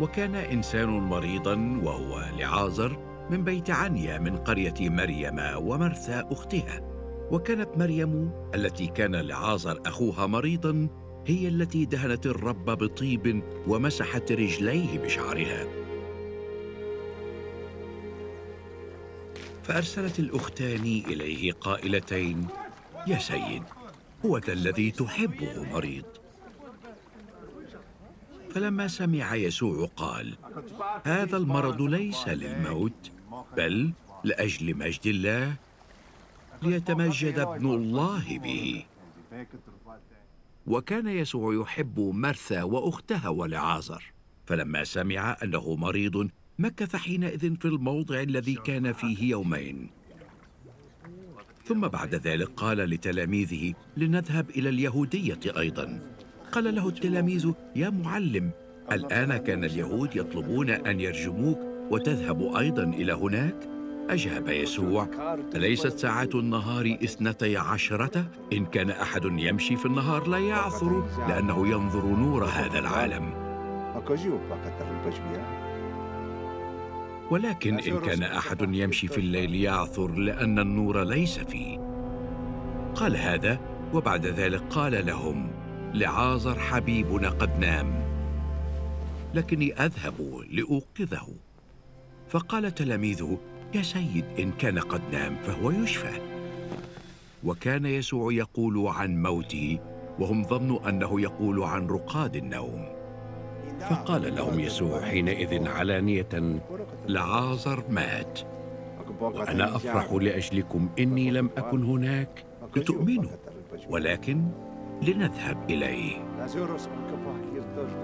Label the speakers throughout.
Speaker 1: وكان إنسان مريضا وهو لعازر من بيت عنيا من قرية مريم ومرثى أختها. وكانت مريم التي كان لعازر أخوها مريضا هي التي دهنت الرب بطيب ومسحت رجليه بشعرها. فأرسلت الأختان إليه قائلتين يا سيد هو ذا الذي تحبه مريض. فلما سمع يسوع قال هذا المرض ليس للموت بل لأجل مجد الله ليتمجد ابن الله به. وكان يسوع يحب مرثى وأختها ولعازر. فلما سمع أنه مريض مكث حينئذ في الموضع الذي كان فيه يومين. ثم بعد ذلك قال لتلاميذه لنذهب إلى اليهودية أيضا. قال له التلاميذ يا معلم الآن كان اليهود يطلبون أن يرجموك وتذهب أيضا إلى هناك؟ أجاب يسوع اليست ساعات النهار اثنتي عشرة؟ إن كان أحد يمشي في النهار لا يعثر لأنه ينظر نور هذا العالم. ولكن إن كان أحد يمشي في الليل يعثر لأن النور ليس فيه. قال هذا وبعد ذلك قال لهم لعازر حبيبنا قد نام. لكني أذهب لأوقظه. فقال تلاميذه يا سيد إن كان قد نام فهو يشفى. وكان يسوع يقول عن موته وهم ظنوا أنه يقول عن رقاد النوم. فقال لهم يسوع حينئذ علانية لعازر مات. وأنا أفرح لأجلكم إني لم أكن هناك لتؤمنوا. ولكن لنذهب إليه.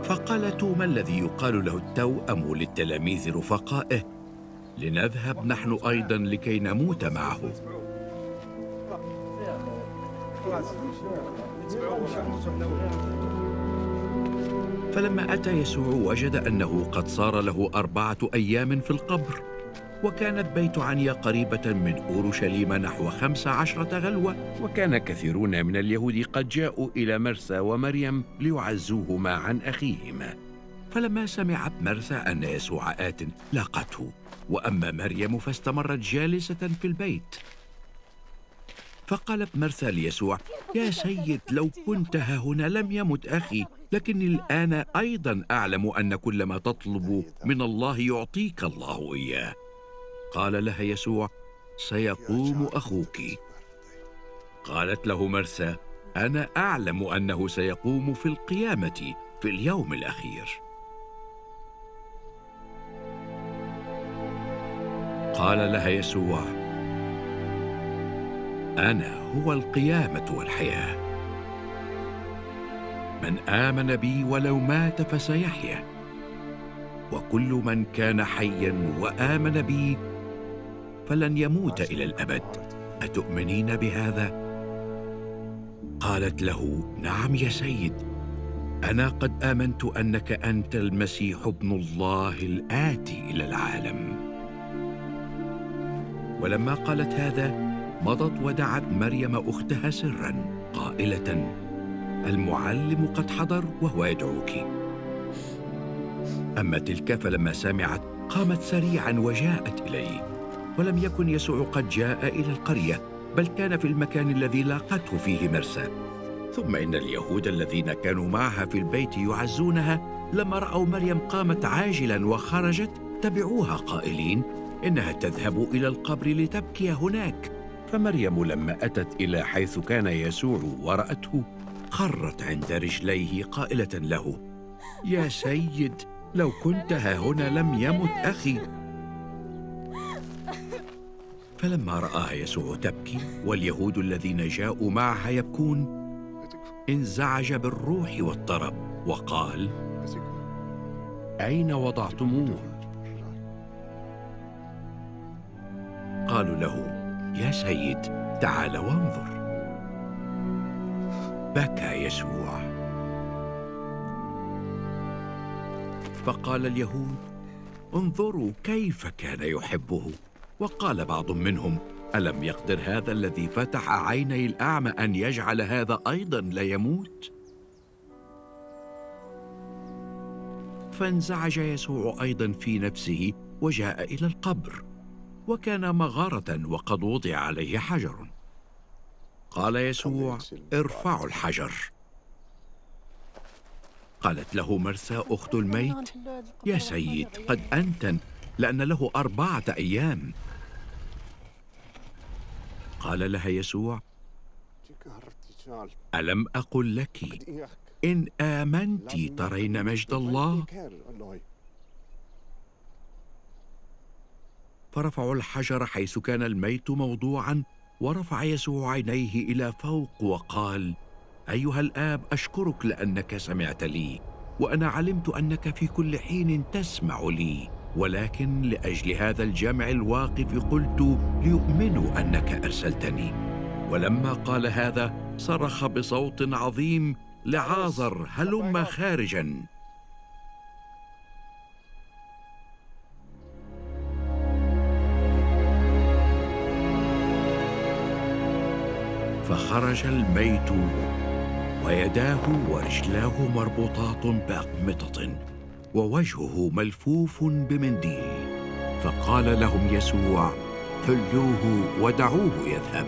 Speaker 1: فقال توما الذي يقال له التوأم للتلاميذ رفقائه؟ لنذهب نحن أيضا لكي نموت معه. فلما أتى يسوع وجد أنه قد صار له أربعة أيام في القبر. وكانت بيت عنيا قريبة من أورشليم نحو خمس عشرة غلوة. وكان كثيرون من اليهود قد جاءوا إلى مرسى ومريم ليعزوهما عن أخيهما فلما سمعت مرسى أن يسوع آت لاقته. وأما مريم فاستمرت جالسة في البيت. فقالت مرثا ليسوع يا سيد لو كنت ها هنا لم يمت أخي لكني الآن أيضا أعلم أن كل ما تطلب من الله يعطيك الله إياه. قال لها يسوع سيقوم أخوك. قالت له مرثا أنا أعلم أنه سيقوم في القيامة في اليوم الأخير. قال لها يسوع أنا هو القيامة والحياة. من آمن بي ولو مات فسيحيا وكل من كان حيا وآمن بي فلن يموت إلى الأبد. أتؤمنين بهذا؟ قالت له نعم يا سيد. أنا قد آمنت أنك أنت المسيح ابن الله الآتي إلى العالم. ولما قالت هذا مضت ودعت مريم أختها سرا قائلة المعلم قد حضر وهو يدعوك. أما تلك فلما سمعت قامت سريعا وجاءت إليه. ولم يكن يسوع قد جاء إلى القرية بل كان في المكان الذي لاقته فيه مرسى. ثم إن اليهود الذين كانوا معها في البيت يعزونها لما رأوا مريم قامت عاجلا وخرجت تبعوها قائلين إنها تذهب إلى القبر لتبكي هناك. فمريم لما أتت إلى حيث كان يسوع ورأته خرت عند رجليه قائلة له يا سيد لو كنت ها هنا لم يمت أخي فلما راها يسوع تبكي واليهود الذين جاءوا معها يبكون انزعج بالروح والطرب وقال أين وضعتموه؟ قالوا له يا سيد تعال وانظر. بكى يسوع. فقال اليهود انظروا كيف كان يحبه. وقال بعض منهم ألم يقدر هذا الذي فتح عيني الأعمى أن يجعل هذا أيضا لا يموت فانزعج يسوع أيضا في نفسه وجاء إلى القبر وكان مغارة وقد وضع عليه حجر. قال يسوع ارفعوا الحجر. قالت له مرسى أخت الميت يا سيد قد أنتن لأن له أربعة أيام قال لها يسوع ألم أقل لك إن آمنت ترين مجد الله؟ فرفعوا الحجر حيث كان الميت موضوعا ورفع يسوع عينيه إلى فوق وقال أيها الآب أشكرك لأنك سمعت لي وأنا علمت أنك في كل حين تسمع لي. ولكن لأجل هذا الجمع الواقف قلت ليؤمنوا أنك أرسلتني. ولما قال هذا صرخ بصوت عظيم لعازر هلم خارجا. فخرج الميت ويداه ورجلاه مربوطات باقمطة. ووجهه ملفوف بمنديل. فقال لهم يسوع حلوة ودعوه يذهب.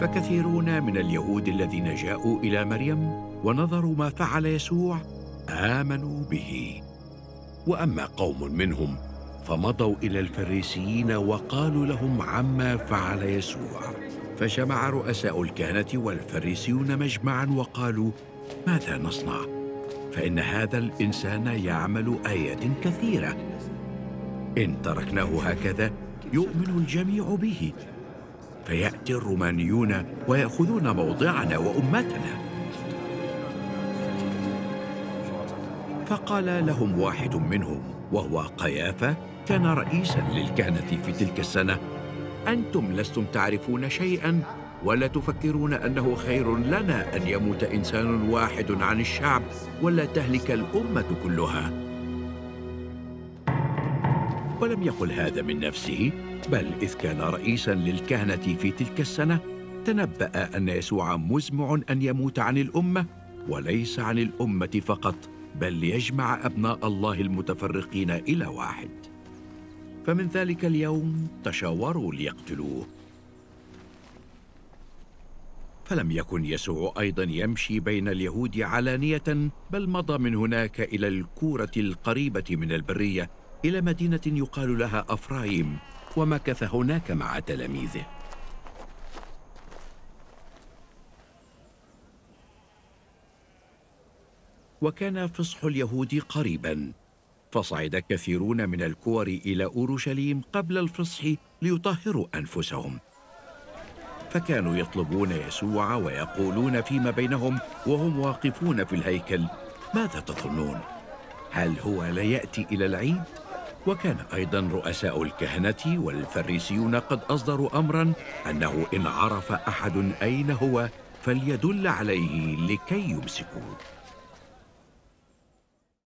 Speaker 1: فكثيرون من اليهود الذين جاءوا إلى مريم ونظروا ما فعل يسوع آمنوا به. وأما قوم منهم فمضوا إلى الفريسيين وقالوا لهم عما فعل يسوع. فجمع رؤساء الكهنة والفريسيون مجمعا وقالوا ماذا نصنع؟ فإن هذا الإنسان يعمل آيات كثيرة. إن تركناه هكذا يؤمن الجميع به. فيأتي الرومانيون ويأخذون موضعنا وأمتنا. فقال لهم واحد منهم وهو قيافة كان رئيسا للكهنة في تلك السنة. أنتم لستم تعرفون شيئا ولا تفكرون أنه خير لنا أن يموت إنسان واحد عن الشعب ولا تهلك الأمة كلها. ولم يقل هذا من نفسه بل إذ كان رئيسا للكهنة في تلك السنة تنبأ أن يسوع مزمع أن يموت عن الأمة وليس عن الأمة فقط. بل ليجمع أبناء الله المتفرقين إلى واحد. فمن ذلك اليوم تشاوروا ليقتلوه. فلم يكن يسوع أيضا يمشي بين اليهود علانية بل مضى من هناك إلى الكورة القريبة من البرية إلى مدينة يقال لها أفرايم ومكث هناك مع تلاميذه. وكان فصح اليهود قريبا. فصعد كثيرون من الكور إلى أورشليم قبل الفصح ليطهروا أنفسهم. فكانوا يطلبون يسوع ويقولون فيما بينهم وهم واقفون في الهيكل. ماذا تظنون؟ هل هو لا ياتي إلى العيد؟ وكان أيضا رؤساء الكهنة والفريسيون قد أصدروا امرا أنه إن عرف أحد أين هو فليدل عليه لكي يمسكوه.